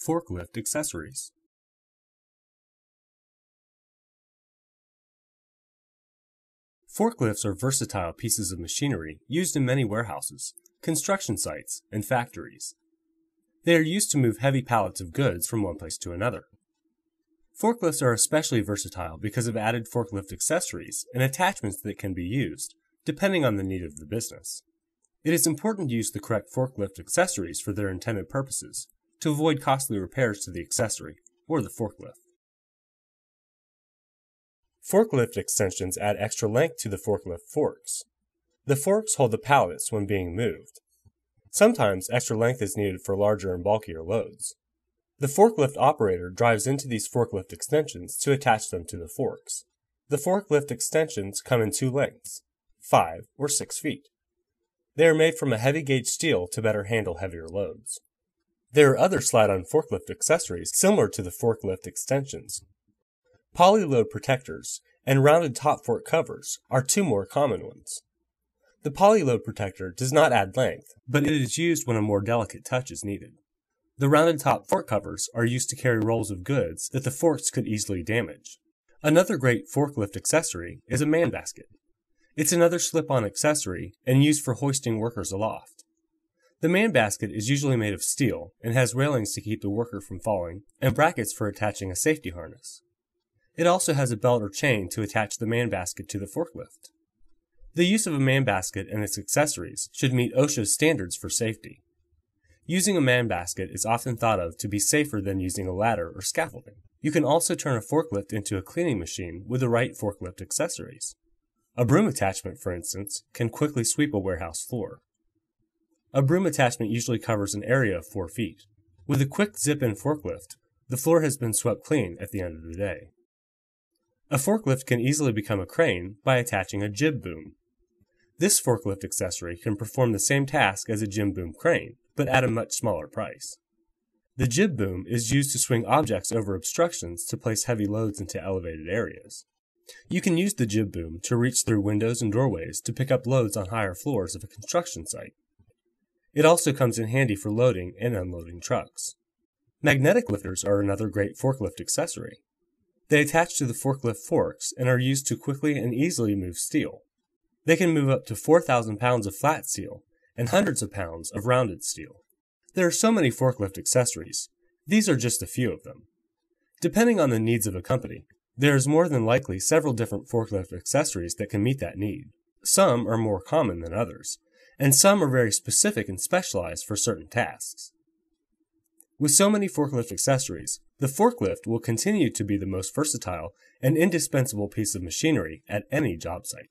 Forklift accessories. Forklifts are versatile pieces of machinery used in many warehouses, construction sites, and factories. They are used to move heavy pallets of goods from one place to another. Forklifts are especially versatile because of added forklift accessories and attachments that can be used, depending on the need of the business. It is important to use the correct forklift accessories for their intended purposes, to avoid costly repairs to the accessory or the forklift. Forklift extensions add extra length to the forklift forks. The forks hold the pallets when being moved. Sometimes extra length is needed for larger and bulkier loads. The forklift operator drives into these forklift extensions to attach them to the forks. The forklift extensions come in two lengths, 5 or 6 feet. They are made from a heavy gauge steel to better handle heavier loads. There are other slide-on forklift accessories similar to the forklift extensions. Poly-load protectors and rounded top fork covers are two more common ones. The poly-load protector does not add length, but it is used when a more delicate touch is needed. The rounded top fork covers are used to carry rolls of goods that the forks could easily damage. Another great forklift accessory is a man basket. It's another slip-on accessory and used for hoisting workers aloft. The man basket is usually made of steel and has railings to keep the worker from falling and brackets for attaching a safety harness. It also has a belt or chain to attach the man basket to the forklift. The use of a man basket and its accessories should meet OSHA's standards for safety. Using a man basket is often thought of to be safer than using a ladder or scaffolding. You can also turn a forklift into a cleaning machine with the right forklift accessories. A broom attachment, for instance, can quickly sweep a warehouse floor. A broom attachment usually covers an area of 4 feet. With a quick zip-in forklift, the floor has been swept clean at the end of the day. A forklift can easily become a crane by attaching a jib boom. This forklift accessory can perform the same task as a jib boom crane, but at a much smaller price. The jib boom is used to swing objects over obstructions to place heavy loads into elevated areas. You can use the jib boom to reach through windows and doorways to pick up loads on higher floors of a construction site. It also comes in handy for loading and unloading trucks. Magnetic lifters are another great forklift accessory. They attach to the forklift forks and are used to quickly and easily move steel. They can move up to 4,000 pounds of flat steel and hundreds of pounds of rounded steel. There are so many forklift accessories. These are just a few of them. Depending on the needs of a company, there is more than likely several different forklift accessories that can meet that need. Some are more common than others, and some are very specific and specialized for certain tasks. With so many forklift accessories, the forklift will continue to be the most versatile and indispensable piece of machinery at any job site.